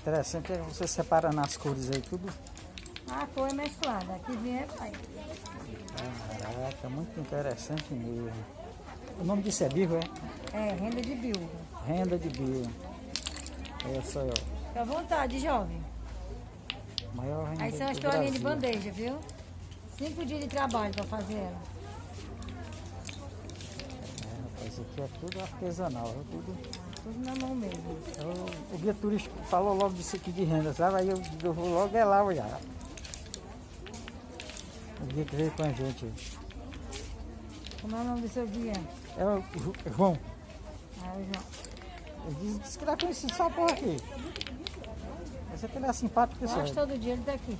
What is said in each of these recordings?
Interessante é você separando as cores aí, tudo. A cor é mesclada. Aqui vem é pai. Caraca, muito interessante mesmo. O nome disso é birro, é? É, renda de biúva. Renda de birro. Essa é Fica à vontade, jovem. maior renda Aí são as toalhinhas de bandeja, viu? Cinco dias de trabalho pra fazer ela. É, rapaz, isso aqui é tudo artesanal, é tudo. Tudo na mão mesmo. O, o guia turístico falou logo disso aqui de renda, sabe? Aí eu, eu vou logo é lá olhar. O guia que veio com a gente. Como é o nome do seu guia? É o Ju- João. Ah, o João. Ele disse, disse que ele é conhecido só por aqui. Mas é que ele é simpático que Quase só. todo dia ele tá aqui.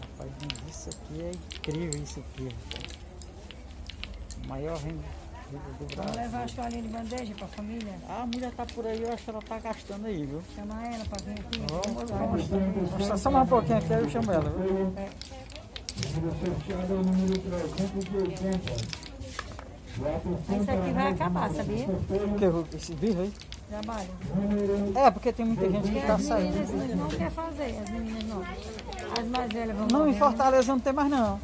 Rapaz, mas isso aqui é incrível, isso aqui. rapaz. Maior renda do, do Vamos levar Brasil. as toalhinhas de bandeja pra família? A mulher tá por aí, eu acho que ela tá gastando aí, viu? Chamar ela pra vir aqui. Vamos, vamos, vamos só- só mais um pouquinho aqui, aí eu chamo ela. viu? Isso aqui vai acabar, sabia? Esse birro aí. Trabalho. É, porque tem muita gente que Porque tá as saindo. meninas não querem fazer, as meninas não. As mais velhas vão Não, em. Fortaleza não tem mais não.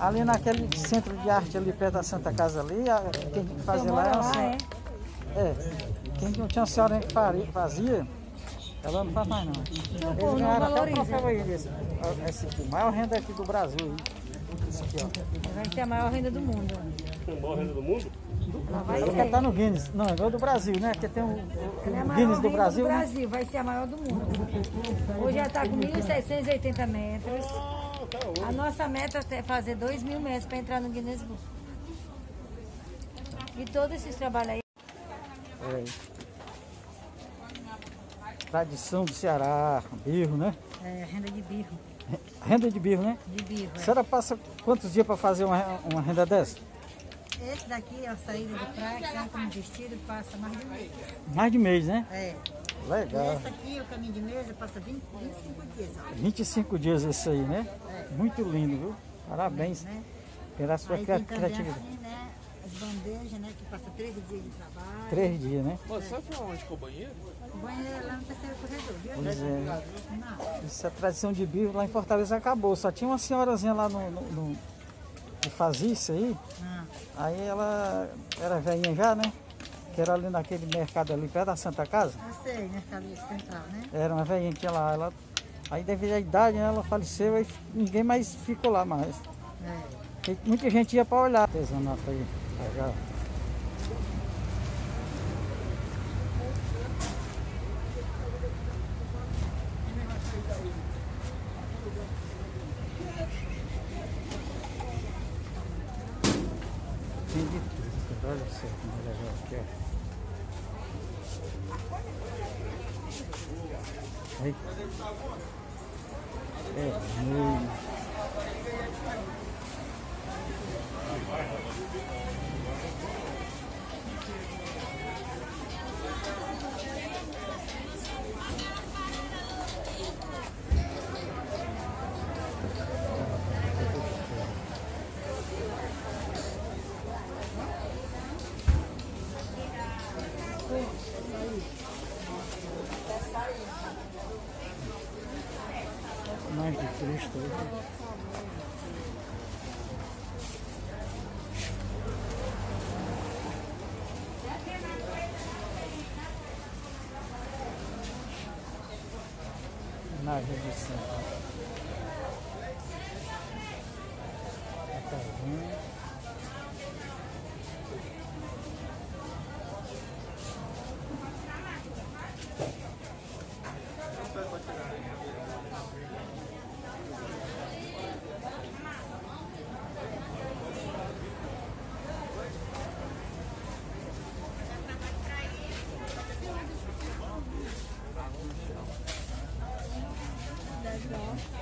Ali naquele centro de arte ali perto da Santa Casa ali, a- quem Você fazia lá, é mora uma lá, senhora. é? É. Quem não tinha uma senhora que faria- fazia, ela não faz mais não. Não, pô, Eles não ganharam até o troféu aí desse. Esse aqui, maior renda aqui do Brasil aí. Esse aqui, ó. Vai ser a maior renda do mundo. Tem maior renda do mundo? Ela vai Ela ser. tá no Guinness. Não, é do Brasil, né? Porque tem Ela é o Guinness do Brasil, do né? Brasil, vai ser a maior do mundo. Hoje já está com 1.780 metros. A nossa meta é fazer 2 mil metros para entrar no Guinness Book. E todos esses trabalhos aí. É. Tradição do Ceará, birro, né? É renda de birro. Renda de birro, né? De birro. A senhora passa quantos dias para fazer uma, uma renda dessa? Esse daqui é a saída de praia, que entra no vestido passa mais de um mês. Mais de mês, né? É. Legal. Esse aqui, o caminho de mesa, passa 20, 25 dias. Ó. 25 dias esse aí, né? Muito lindo, viu? Parabéns Né? pela sua Aí tem também criatividade. assim, né? As bandejas, né? Que passa 13 dias de trabalho. Três dias, né? Mano, sabe onde que é o banheiro? O banheiro é lá no terceiro corredor, viu? Pois é. Não. Essa tradição de birro lá em Fortaleza acabou. Só tinha uma senhorazinha lá no, no- no- que fazia isso aí. Ah. Aí ela era velhinha já, né? Que era ali naquele mercado ali perto da Santa Casa. Eu sei, mercado central, né? Era uma velhinha que lá. Ela, aí devido à idade, né, ela faleceu e ninguém mais ficou lá mais. É. E muita gente ia para olhar artesanato aí. Legal. Tem de tudo, olha só como é legal aqui, ó. Aí. É, muito. Mais de Cristo. aí. Na redução. Tá vendo? No.